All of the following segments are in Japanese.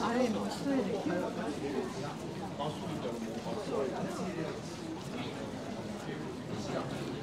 あれの一人で。 있어.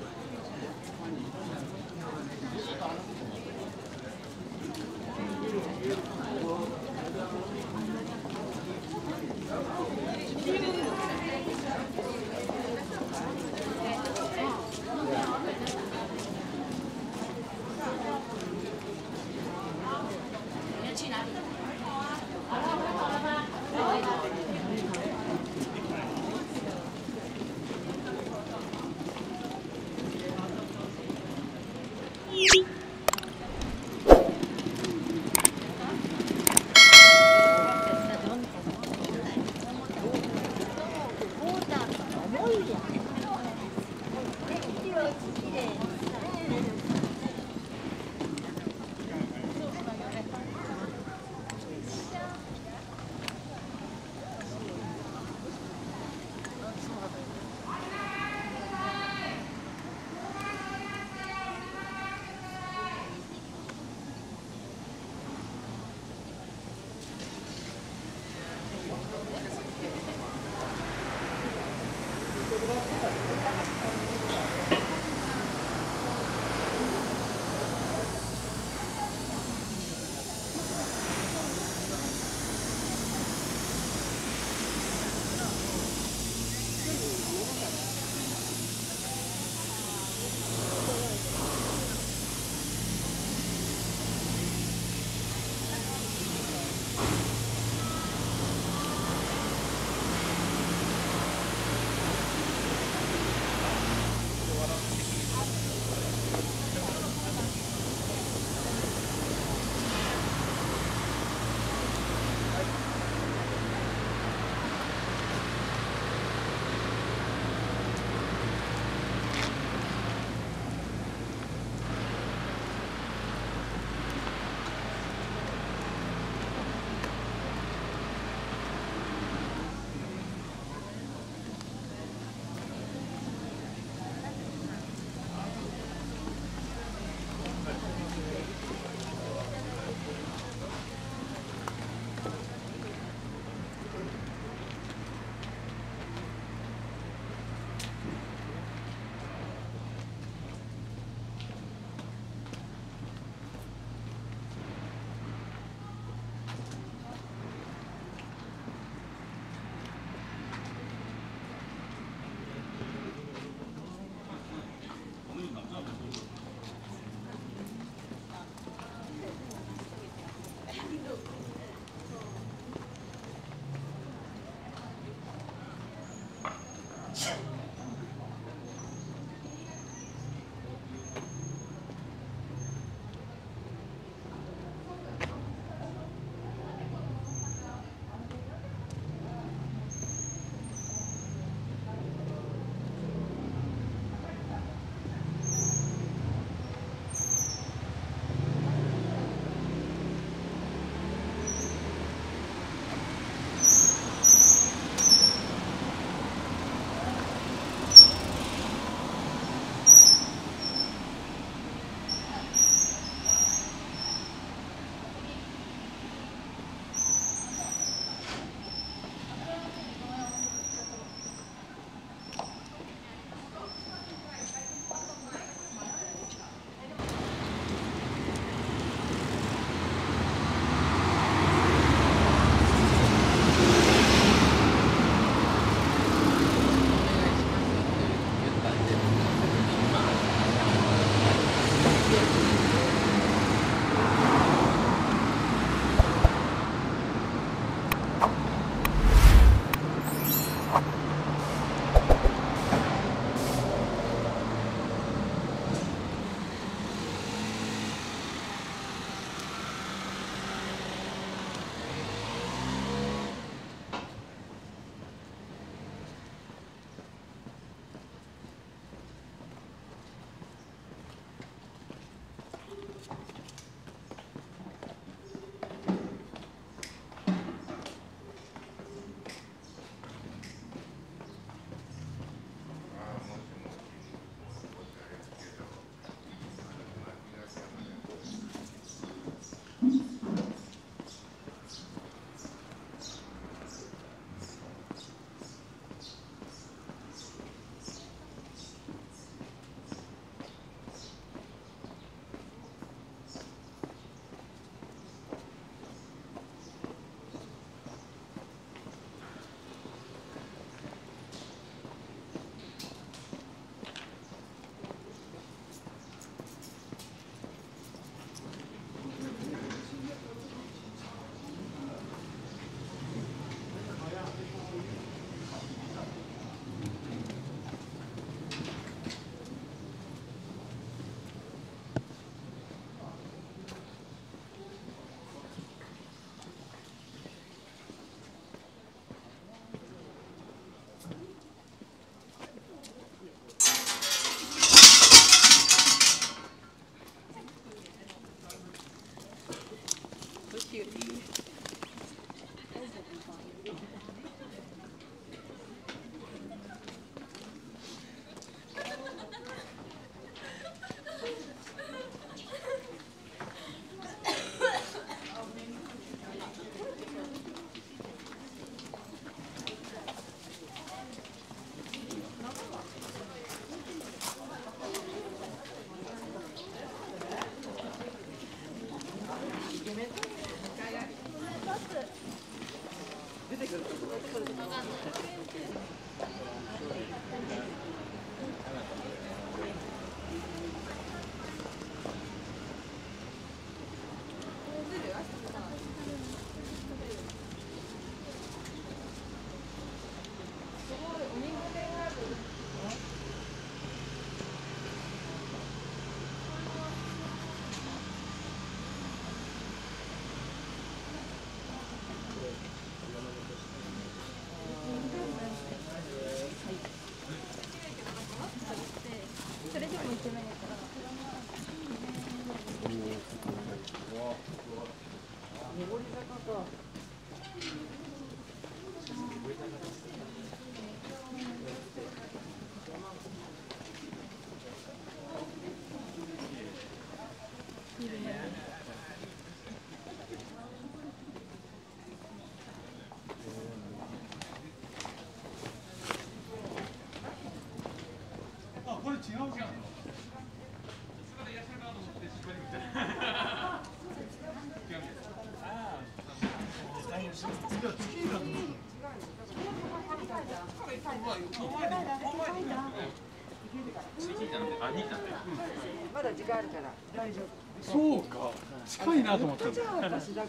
まだ時間あるから大丈夫。そうか近いなと思ったじゃだから。全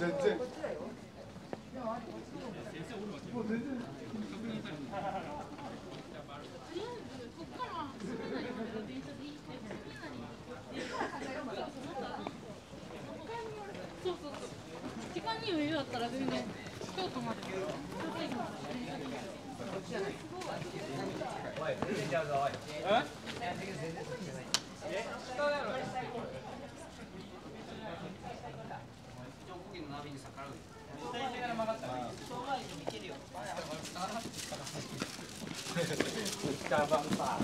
然こっちだよ。そうそうそう。時間に余裕あったら全然ちょ下だ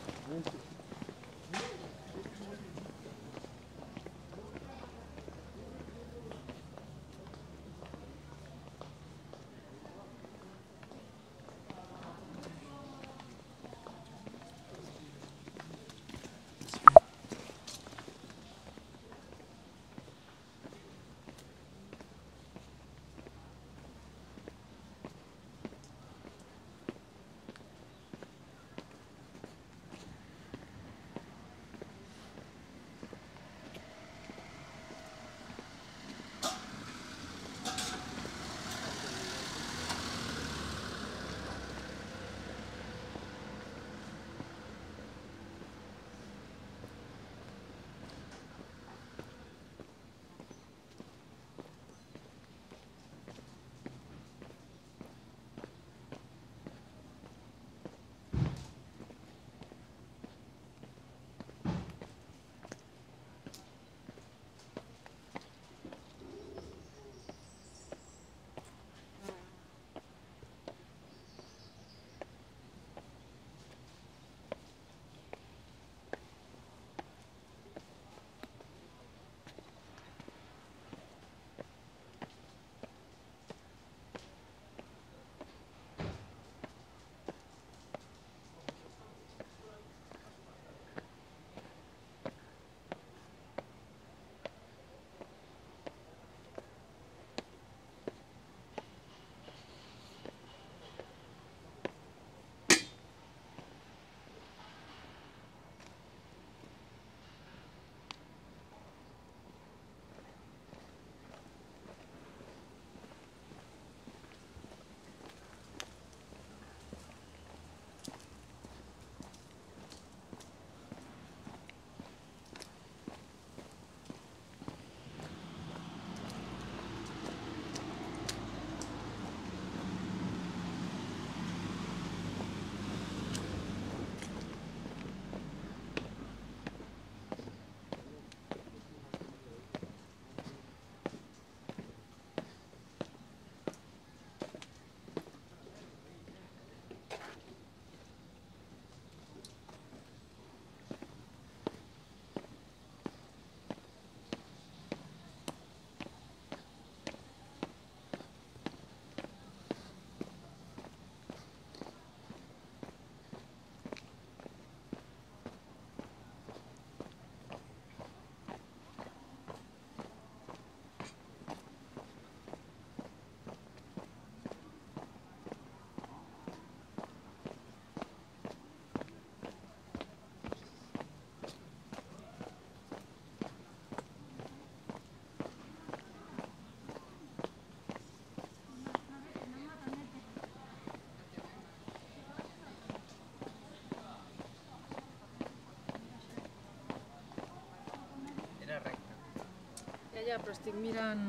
allà, però estic mirant...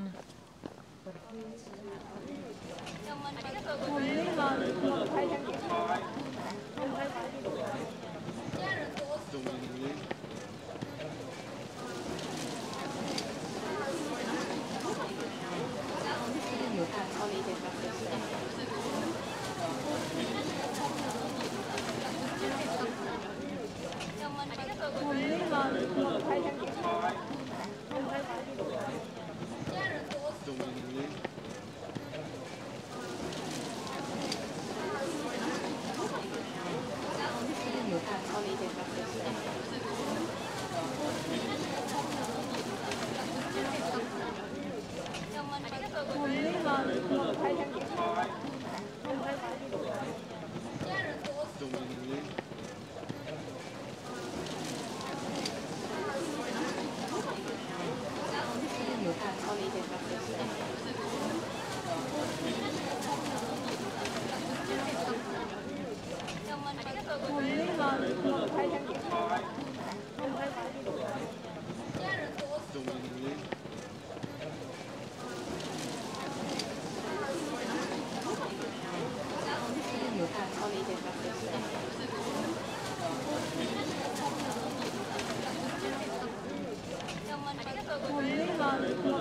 Thank you. Gracias.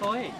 哎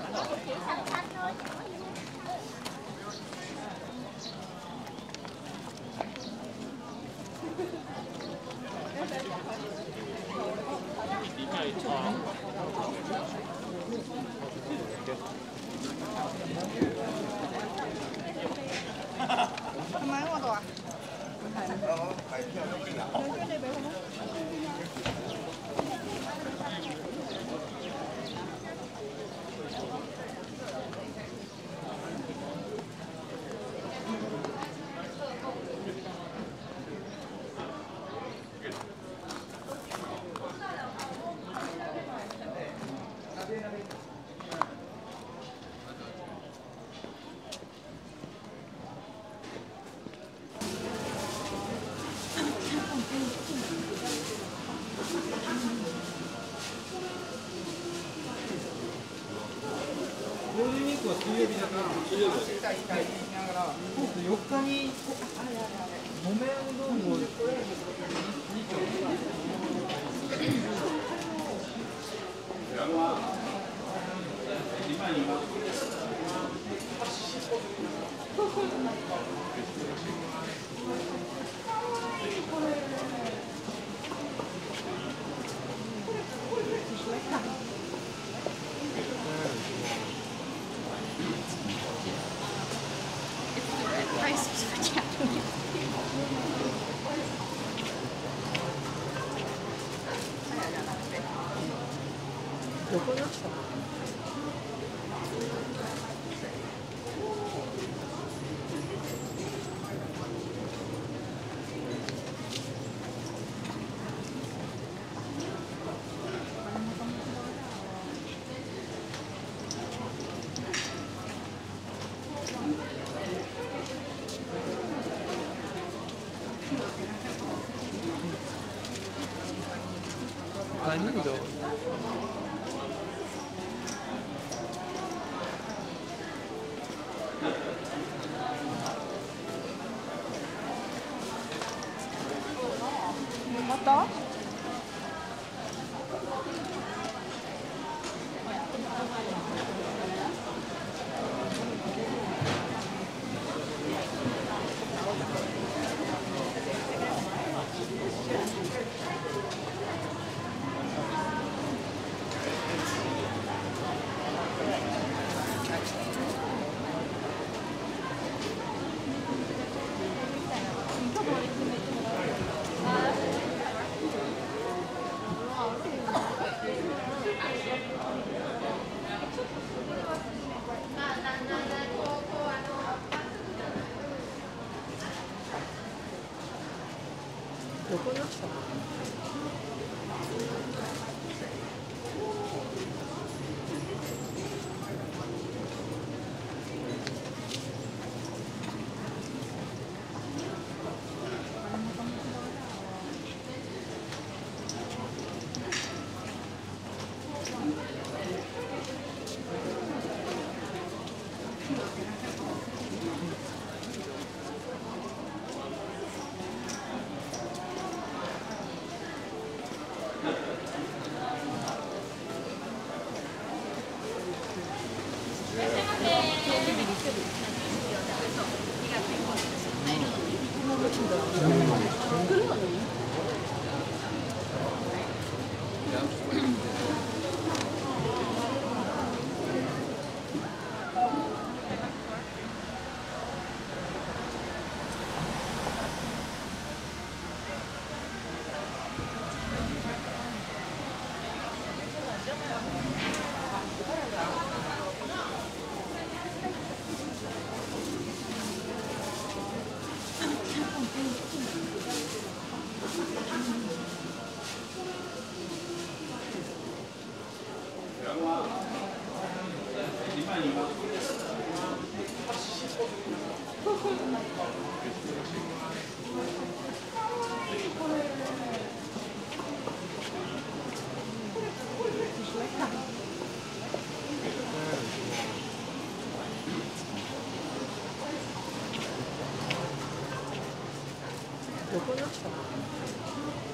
この人 though. Mm -hmm. この人。